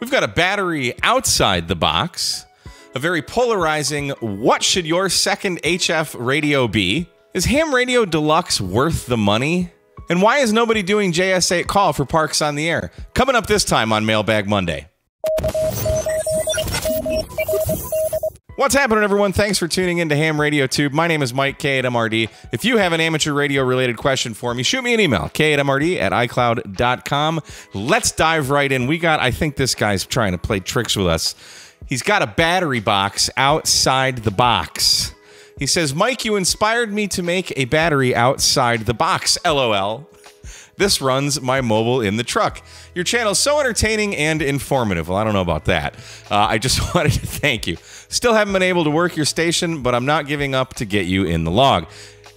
We've got a battery outside the box, a very polarizing what should your second HF radio be? Is ham radio deluxe worth the money? And why is nobody doing JS8 call for Parks on the Air? Coming up this time on Mailbag Monday. What's happening, everyone? Thanks for tuning in to Ham Radio Tube. My name is Mike K8MRD. If you have an amateur radio related question for me, shoot me an email, k8MRD at iCloud.com. Let's dive right in. We got, I think this guy's trying to play tricks with us. He's got a battery box outside the box. He says, Mike, you inspired me to make a battery outside the box. LOL. This runs my mobile in the truck. Your channel is so entertaining and informative. Well, I don't know about that. Uh, I just wanted to thank you. Still haven't been able to work your station, but I'm not giving up to get you in the log.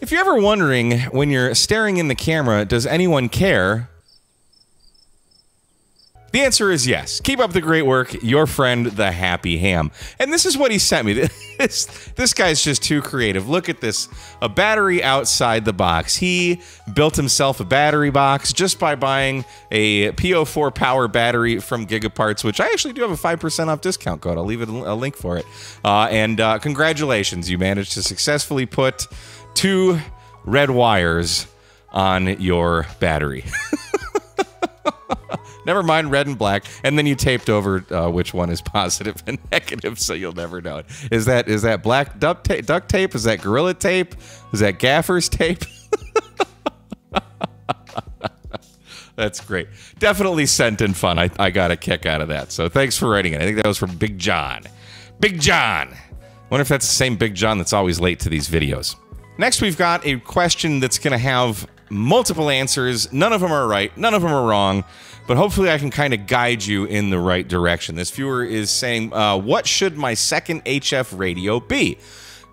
If you're ever wondering when you're staring in the camera, does anyone care? The answer is yes. Keep up the great work. Your friend, the Happy Ham. And this is what he sent me. This, this guy's just too creative. Look at this a battery outside the box. He built himself a battery box just by buying a PO4 power battery from Gigaparts, which I actually do have a 5% off discount code. I'll leave a link for it. Uh, and uh, congratulations, you managed to successfully put two red wires on your battery. never mind red and black, and then you taped over uh, which one is positive and negative, so you'll never know it. Is that is that black duct tape? Duct tape? Is that gorilla tape? Is that gaffer's tape? That's great. Definitely sent in fun. I, I got a kick out of that. So thanks for writing it. I think that was from Big John. Big John. Wonder if that's the same Big John that's always late to these videos. Next, we've got a question that's going to have multiple answers. None of them are right. None of them are wrong but hopefully I can kind of guide you in the right direction. This viewer is saying, uh, What should my second HF radio be?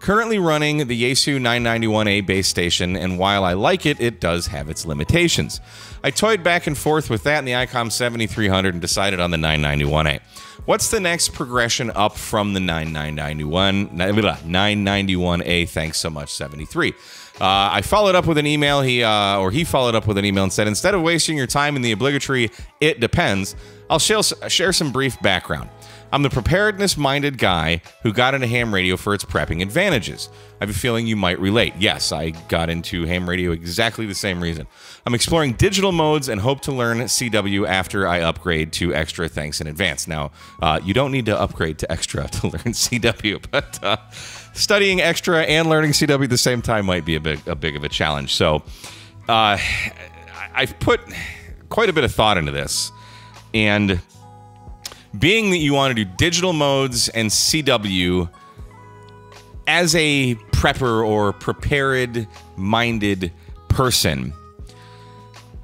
Currently running the Yaesu 991A base station, and while I like it, it does have its limitations. I toyed back and forth with that and the ICOM 7300 and decided on the 991A. What's the next progression up from the 9991, 991A? Thanks so much, 73. Uh, I followed up with an email. He uh, or he followed up with an email and said, instead of wasting your time in the obligatory "it depends," I'll share, share some brief background. I'm the preparedness minded guy who got into ham radio for its prepping advantages. I have a feeling you might relate. Yes, I got into ham radio exactly the same reason. I'm exploring digital modes and hope to learn CW after I upgrade to extra. Thanks in advance. Now, uh, you don't need to upgrade to extra to learn CW, but uh, studying extra and learning CW at the same time might be a big, a big of a challenge. So, uh, I've put quite a bit of thought into this, and being that you want to do digital modes and CW as a prepper or prepared minded person,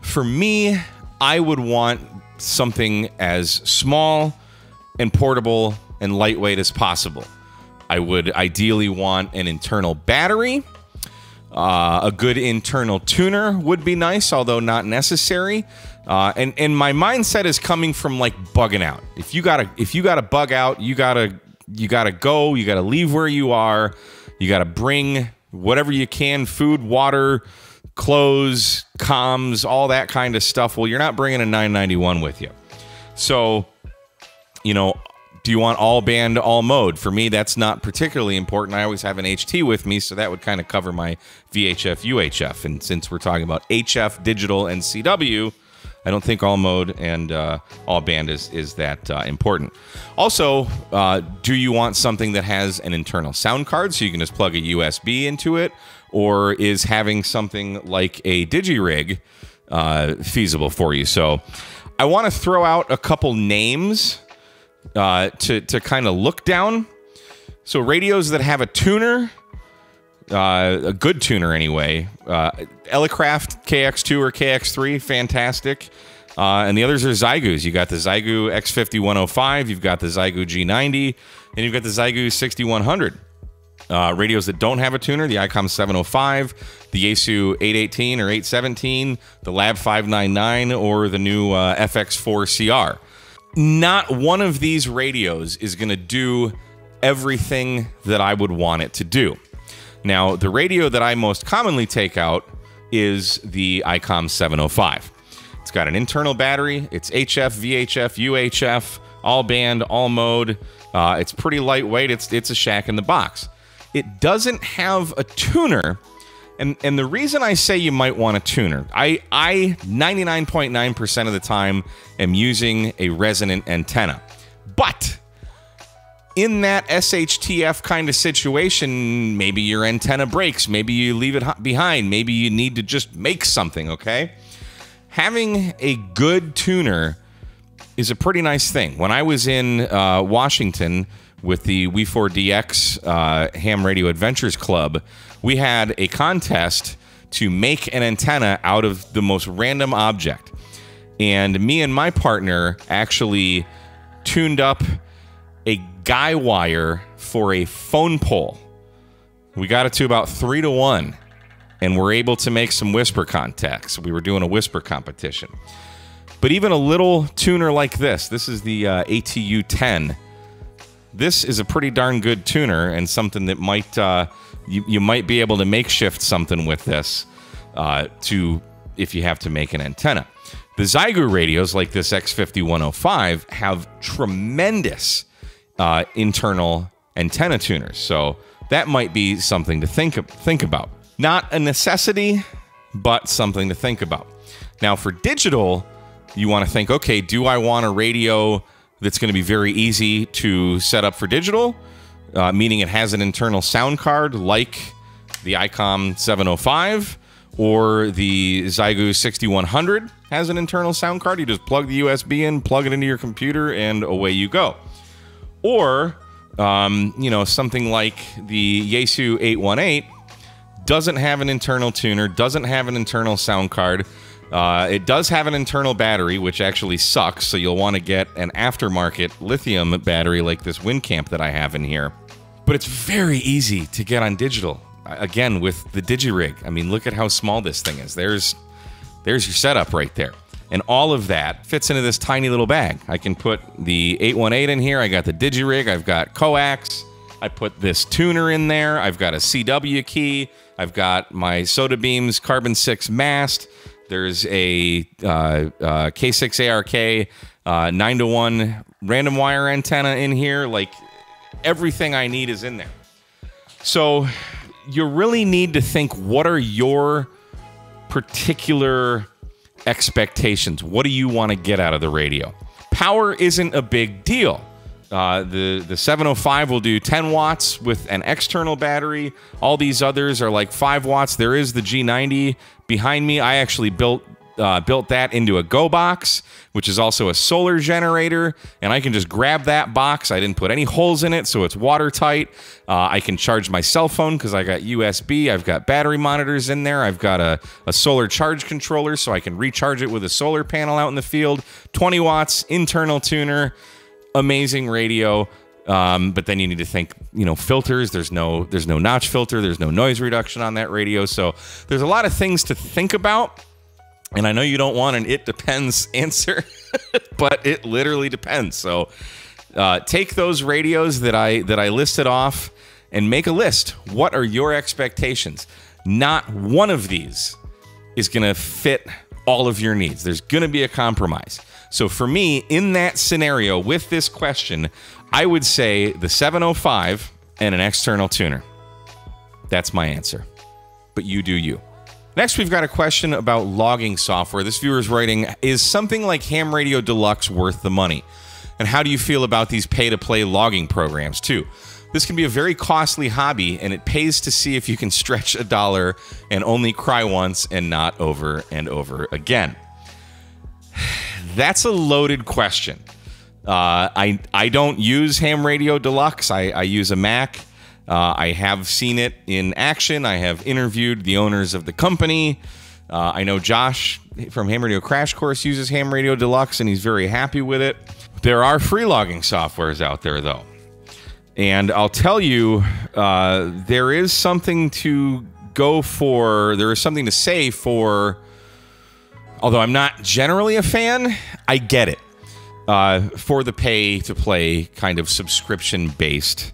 for me, I would want something as small and portable and lightweight as possible. I would ideally want an internal battery. Uh, a good internal tuner would be nice, although not necessary. Uh, and and my mindset is coming from like bugging out. If you gotta if you gotta bug out, you gotta you gotta go. You gotta leave where you are. You gotta bring whatever you can: food, water, clothes, comms, all that kind of stuff. Well, you're not bringing a 991 with you. So, you know, do you want all band, all mode? For me, that's not particularly important. I always have an HT with me, so that would kind of cover my VHF, UHF. And since we're talking about HF, digital, and CW, I don't think all mode and uh, all band is is that uh, important. Also, uh, do you want something that has an internal sound card so you can just plug a USB into it, or is having something like a DigiRig uh, feasible for you? So, I want to throw out a couple names uh, to to kind of look down. So radios that have a tuner uh, a good tuner anyway. Uh, Elecraft KX2 or KX3, fantastic. Uh, and the others are Xiegus. You got the Xiegu X50 you've got the Xiegu G90, and you've got the Xiegu 6100. Uh, radios that don't have a tuner, the ICOM 705, the Yaesu 818 or 817, the Lab 599, or the new uh, FX4 CR. Not one of these radios is going to do everything that I would want it to do. Now, the radio that I most commonly take out is the ICOM 705. It's got an internal battery, it's HF, VHF, UHF, all band, all mode. Uh, it's pretty lightweight. It's it's a shack in the box. It doesn't have a tuner, and and the reason I say you might want a tuner, I I 99.9% of the time am using a resonant antenna, but in that SHTF kind of situation, maybe your antenna breaks, maybe you leave it behind, maybe you need to just make something, okay? Having a good tuner is a pretty nice thing. When I was in uh, Washington with the We4DX uh, Ham Radio Adventures Club, we had a contest to make an antenna out of the most random object. And me and my partner actually tuned up a guy wire for a phone pole. We got it to about three to one, and we're able to make some whisper contacts. We were doing a whisper competition. But even a little tuner like this, this is the uh, ATU 10. This is a pretty darn good tuner and something that might uh, you, you might be able to makeshift something with this uh, to if you have to make an antenna. The Xiegu radios like this X5105 have tremendous uh, internal antenna tuners. So that might be something to think of, think about. Not a necessity, but something to think about. Now for digital, you want to think, okay, do I want a radio that's going to be very easy to set up for digital, uh, meaning it has an internal sound card like the ICOM 705 or the Xiegu 6100 has an internal sound card. You just plug the USB in, plug it into your computer, and away you go or um, you know something like the Yaesu 818 doesn't have an internal tuner, doesn't have an internal sound card. Uh, it does have an internal battery, which actually sucks. So you'll want to get an aftermarket lithium battery like this Windcamp that I have in here. But it's very easy to get on digital. Again, with the DigiRig. I mean, look at how small this thing is. There's, there's your setup right there. And all of that fits into this tiny little bag. I can put the 818 in here. I got the DigiRig. I've got coax. I put this tuner in there. I've got a CW key. I've got my SotaBeams Carbon 6 mast. There's a uh, uh, K6ARK uh, 9 to 1 random wire antenna in here. Like everything I need is in there. So you really need to think what are your particular expectations. What do you want to get out of the radio? Power isn't a big deal. Uh, the the 705 will do 10 watts with an external battery. All these others are like 5 watts. There is the G90 behind me. I actually built uh, built that into a Go box, which is also a solar generator, and I can just grab that box. I didn't put any holes in it, so it's watertight. Uh, I can charge my cell phone because I got USB. I've got battery monitors in there. I've got a, a solar charge controller, so I can recharge it with a solar panel out in the field. 20 watts, internal tuner, amazing radio. Um, but then you need to think, you know, filters. There's no, there's no notch filter. There's no noise reduction on that radio. So there's a lot of things to think about and I know you don't want an it depends answer, but it literally depends. So uh, take those radios that I that I listed off and make a list. What are your expectations? Not one of these is going to fit all of your needs. There's going to be a compromise. So for me, in that scenario with this question, I would say the 705 and an external tuner. That's my answer. But you do you. Next, we've got a question about logging software. This viewer is writing Is something like Ham Radio Deluxe worth the money? And how do you feel about these pay to play logging programs, too? This can be a very costly hobby, and it pays to see if you can stretch a dollar and only cry once and not over and over again. That's a loaded question. Uh, I I don't use Ham Radio Deluxe. I, I use a Mac. Uh, I have seen it in action. I have interviewed the owners of the company. Uh, I know Josh from Ham Radio Crash Course uses Ham Radio Deluxe and he's very happy with it. There are free logging softwares out there, though. And I'll tell you, uh, there is something to go for, there is something to say for, although I'm not generally a fan, I get it. Uh, for the pay to play kind of subscription based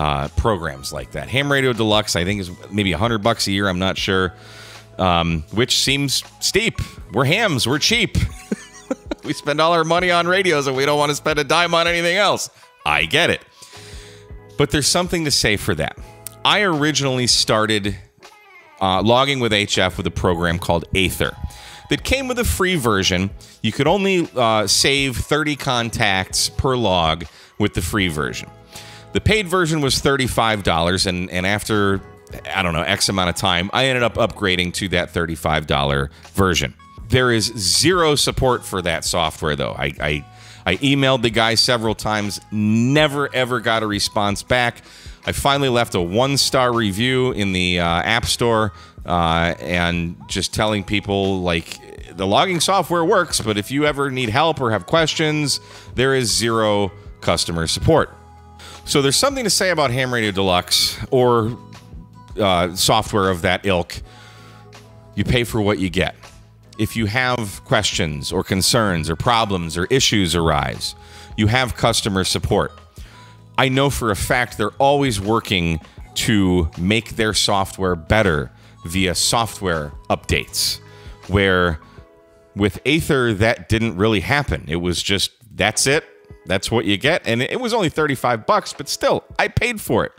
uh, programs like that. Ham Radio Deluxe, I think, is maybe hundred bucks a year. I'm not sure, um, which seems steep. We're hams. We're cheap. we spend all our money on radios and we don't want to spend a dime on anything else. I get it. But there's something to say for that. I originally started uh, logging with HF with a program called Aether that came with a free version. You could only uh, save 30 contacts per log with the free version. The paid version was $35, and, and after, I don't know, X amount of time, I ended up upgrading to that $35 version. There is zero support for that software, though. I, I, I emailed the guy several times, never ever got a response back. I finally left a one star review in the uh, App Store uh, and just telling people like the logging software works, but if you ever need help or have questions, there is zero customer support. So there's something to say about Ham Radio Deluxe or uh, software of that ilk. You pay for what you get. If you have questions or concerns or problems or issues arise, you have customer support. I know for a fact they're always working to make their software better via software updates, where with Aether, that didn't really happen. It was just, that's it. That's what you get. And it was only 35 bucks, but still, I paid for it.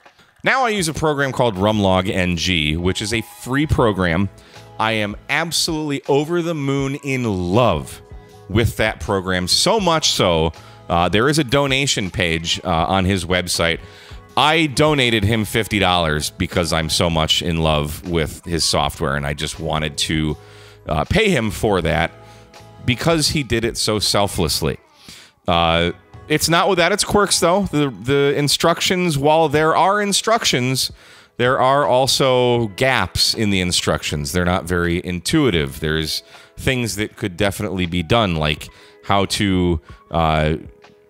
Now I use a program called Rumlog NG, which is a free program. I am absolutely over the moon in love with that program, so much so uh, there is a donation page uh, on his website. I donated him $50 because I'm so much in love with his software and I just wanted to uh, pay him for that because he did it so selflessly. Uh, it's not without its quirks, though. The, the instructions, while there are instructions, there are also gaps in the instructions. They're not very intuitive. There's things that could definitely be done, like how to uh,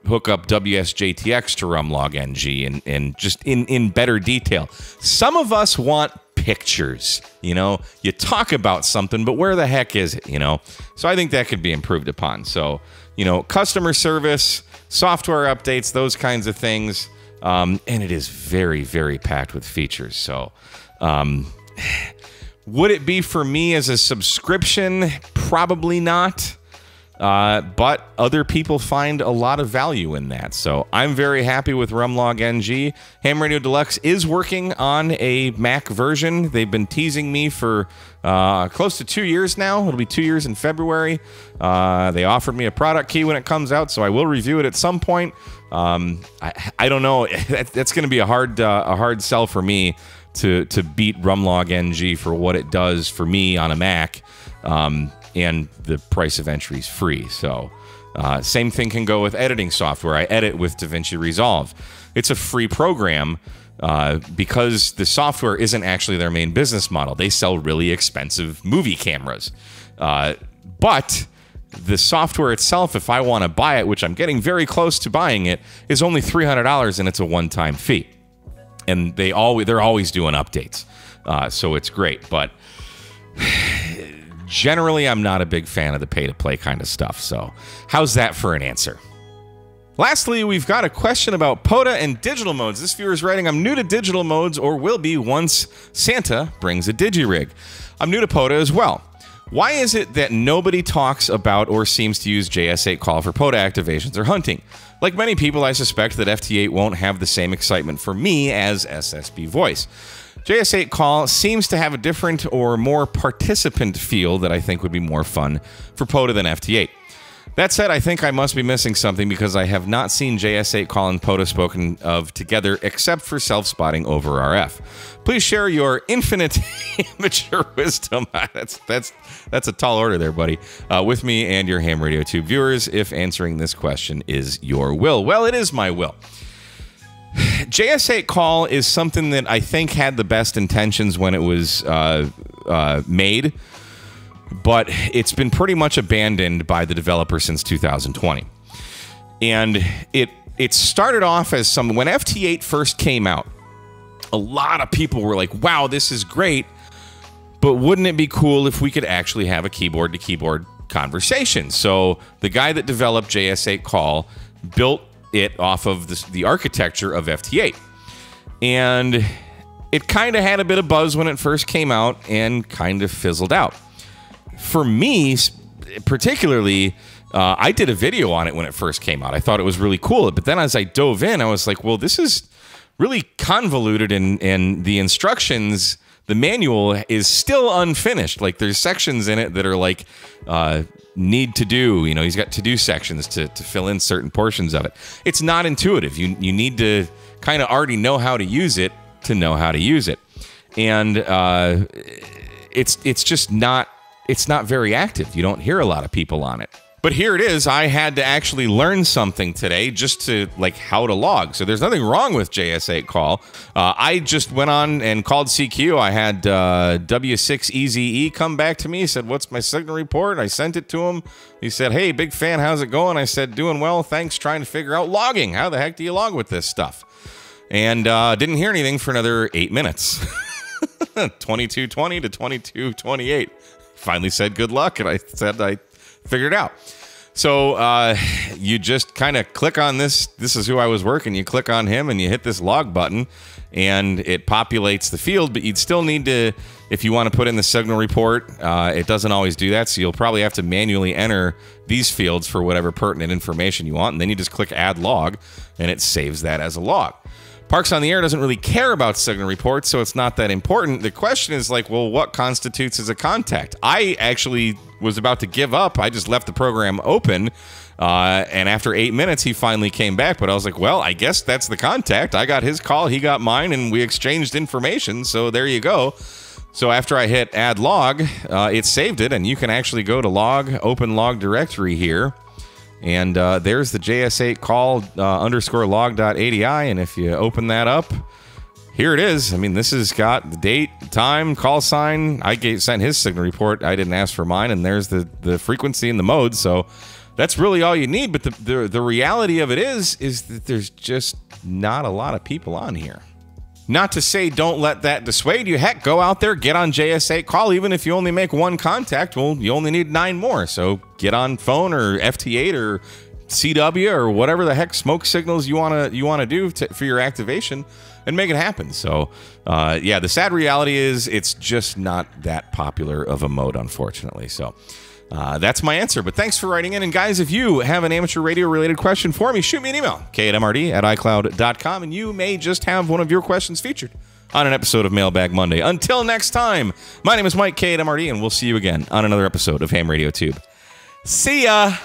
hook up WSJTX to Rumlog NG and, and just in, in better detail. Some of us want pictures. You know, you talk about something, but where the heck is it? You know, so I think that could be improved upon. So, you know, customer service, software updates, those kinds of things. Um, and it is very, very packed with features. So, um, would it be for me as a subscription? Probably not. Uh, but other people find a lot of value in that. So I'm very happy with Rumlog NG. Ham Radio Deluxe is working on a Mac version. They've been teasing me for uh, close to two years now. It'll be two years in February. Uh, they offered me a product key when it comes out, so I will review it at some point. Um, I, I don't know. That's going to be a hard uh, a hard sell for me to to beat Rumlog NG for what it does for me on a Mac. Um, and the price of entry is free. So, uh, same thing can go with editing software. I edit with DaVinci Resolve. It's a free program uh, because the software isn't actually their main business model. They sell really expensive movie cameras. Uh, but the software itself, if I want to buy it, which I'm getting very close to buying it, is only $300 and it's a one time fee. And they always, they're always doing updates. Uh, so it's great. But generally, I'm not a big fan of the pay to play kind of stuff. So, how's that for an answer? Lastly, we've got a question about POTA and digital modes. This viewer is writing, I'm new to digital modes or will be once Santa brings a DigiRig. I'm new to POTA as well. Why is it that nobody talks about or seems to use JS8 call for POTA activations or hunting? Like many people, I suspect that FT8 won't have the same excitement for me as SSB voice. JS8 Call seems to have a different or more participant feel that I think would be more fun for POTA than FT8. That said, I think I must be missing something because I have not seen JS8 Call and POTA spoken of together except for self spotting over RF. Please share your infinite immature wisdom. that's that's that's a tall order there, buddy. Uh, with me and your ham radio tube viewers, if answering this question is your will. Well, it is my will. JS8 call is something that I think had the best intentions when it was uh, uh, made, but it's been pretty much abandoned by the developer since 2020. And it it started off as some when FT8 first came out, a lot of people were like, "Wow, this is great." But wouldn't it be cool if we could actually have a keyboard to keyboard conversation? So the guy that developed JS8 Call built it off of the, the architecture of FT8. And it kind of had a bit of buzz when it first came out and kind of fizzled out. For me, particularly, Uh, I did a video on it when it first came out. I thought it was really cool. But then as I dove in, I was like, well, this is really convoluted and, and the instructions, the manual is still unfinished. Like there's sections in it that are like, uh, need to do. You know, he's got to do sections to, to fill in certain portions of it. It's not intuitive. You, you need to kind of already know how to use it to know how to use it. And uh, it's it's just not it's not very active. You don't hear a lot of people on it. But here it is. I had to actually learn something today just to like how to log. So there's nothing wrong with JS8 call. Uh, I just went on and called CQ. I had uh, W6EZE come back to me. He said, What's my signal report? I sent it to him. He said, Hey, big fan. How's it going? I said, Doing well. Thanks. Trying to figure out logging. How the heck do you log with this stuff? And uh, didn't hear anything for another eight minutes 2220 to 2228. Finally said good luck. And I said, I figured it out. So uh, you just kind of click on this. This is who I was working. You click on him and you hit this log button, and it populates the field. But you'd still need to, if you want to put in the signal report, uh, it doesn't always do that. So you'll probably have to manually enter these fields for whatever pertinent information you want, and then you just click add log, and it saves that as a log. Parks on the Air doesn't really care about signal reports, so it's not that important. The question is like, well, what constitutes as a contact? I actually was about to give up. I just left the program open. Uh, and after eight minutes, he finally came back. But I was like, well, I guess that's the contact. I got his call, he got mine, and we exchanged information. So there you go. So after I hit add log, uh, it saved it, and you can actually go to log, open log directory here. And uh, there's the JS8 call uh, underscore log.adi. And if you open that up, here it is. I mean, this has got the date, time, call sign. I gave, sent his signal report. I didn't ask for mine. And there's the, the frequency and the mode. So that's really all you need. But the, the, the reality of it is, is that there's just not a lot of people on here. Not to say don't let that dissuade you. Heck, go out there, get on JS8 call. Even if you only make one contact, well, you only need nine more. So get on phone or FT8 or CW or whatever the heck smoke signals you wanna you wanna do for your activation and make it happen. So, uh, yeah, the sad reality is it's just not that popular of a mode, unfortunately. So. Uh, that's my answer. But thanks for writing in. And guys, if you have an amateur radio related question for me, shoot me an email, k8mrd at icloud.com, and you may just have one of your questions featured on an episode of Mailbag Monday. Until next time, my name is Mike K8MRD, and we'll see you again on another episode of Ham Radio Tube. See ya!